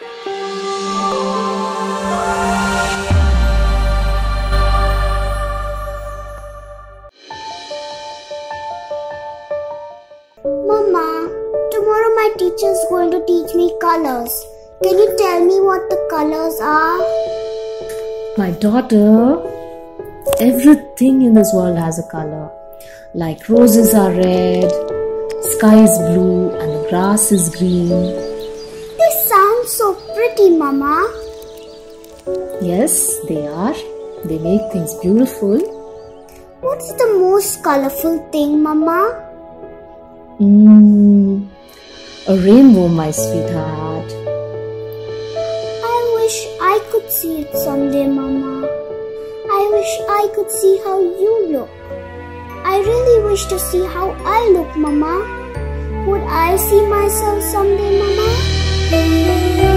Mama, tomorrow my teacher is going to teach me colors. Can you tell me what the colors are? My daughter, everything in this world has a color. Like roses are red, sky is blue, and grass is green. So pretty, Mama. Yes, they are. They make things beautiful. What's the most colorful thing, Mama? Mm, a rainbow, my sweetheart. I wish I could see it someday, Mama. I wish I could see how you look. I really wish to see how I look, Mama. Would I see myself someday, Mama?